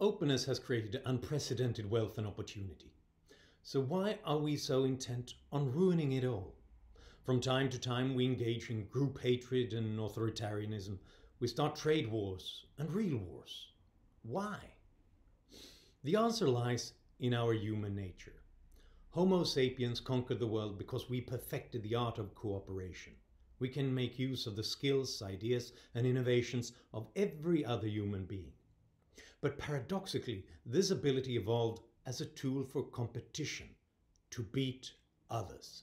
Openness has created unprecedented wealth and opportunity. So why are we so intent on ruining it all? From time to time, we engage in group hatred and authoritarianism. We start trade wars and real wars. Why? The answer lies in our human nature. Homo sapiens conquered the world because we perfected the art of cooperation. We can make use of the skills, ideas, and innovations of every other human being. But paradoxically, this ability evolved as a tool for competition, to beat others.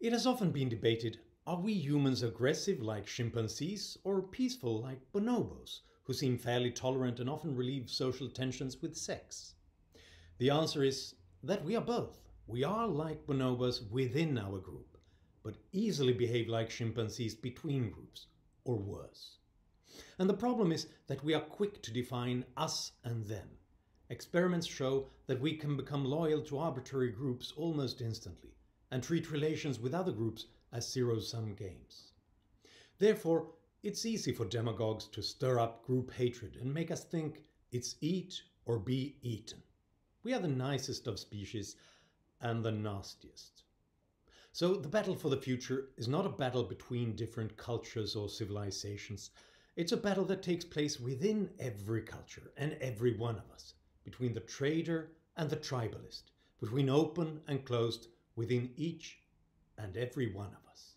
It has often been debated are we humans aggressive like chimpanzees or peaceful like bonobos, who seem fairly tolerant and often relieve social tensions with sex? The answer is that we are both. We are like bonobos within our group, but easily behave like chimpanzees between groups, or worse. And the problem is that we are quick to define us and them. Experiments show that we can become loyal to arbitrary groups almost instantly and treat relations with other groups as zero-sum games. Therefore, it's easy for demagogues to stir up group hatred and make us think it's eat or be eaten. We are the nicest of species and the nastiest. So the battle for the future is not a battle between different cultures or civilizations. It's a battle that takes place within every culture and every one of us, between the trader and the tribalist, between open and closed, within each and every one of us.